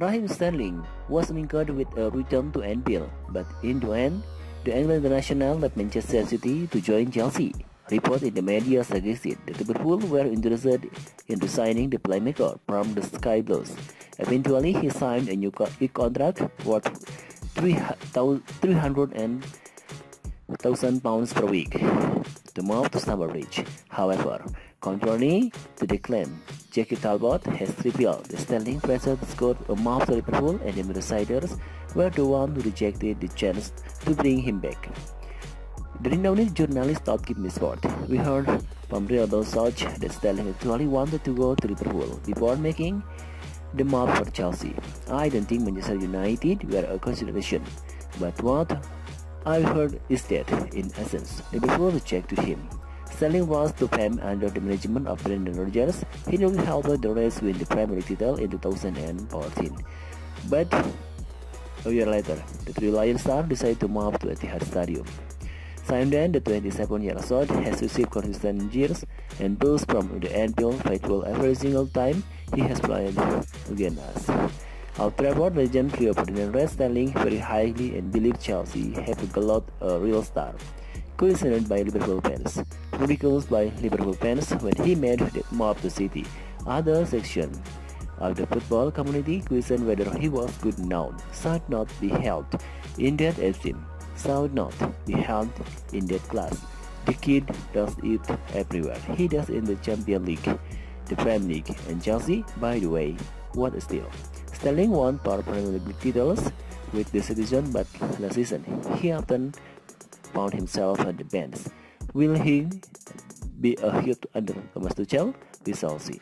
Raheem Sterling was linked with a return to Anfield, but in the end, the England international left Manchester City to join Chelsea. Reports in the media suggested that Liverpool were interested in signing the playmaker from the Sky Blues. Eventually, he signed a new contract worth 300,000 pounds per week to move to Stamford Bridge. However, contrary to the claim, Jackie Talbot has revealed the Sterling pressure scored a move to Liverpool and the Merseyside were the ones who rejected the chance to bring him back. The renowned journalist Todd Sport, we heard from reliable source that Sterling actually wanted to go to Liverpool before making the move for Chelsea. I don't think Manchester United were a consideration, but what I heard is that, in essence, Liverpool rejected him. Sterling was to Prem under the management of Brendan Rodgers. He nearly helped the Reds win the Premier title in 2014. But a year later, the three Lion stars decided to move to Etihad Stadium. Since then, the 27-year-old has received consistent jeers and boos from the Anfield faithful every single time he has played against us. Old Trafford legend Rio Ferdinand Red Sterling very highly and believe Chelsea have got a real star. Questioned by Liverpool fans, ridiculed by Liverpool fans when he made the move to City. Other section of the football community questioned whether he was good known, should not be held in that esteem should not be held in that class. The kid does it everywhere. He does in the Champions League, the Premier League, and Chelsea, by the way, what a steal. Sterling won four Premier League titles with the Citizen, but last season he often found himself on the bench. Will he be a hit under Thomas Tuchel? We shall see.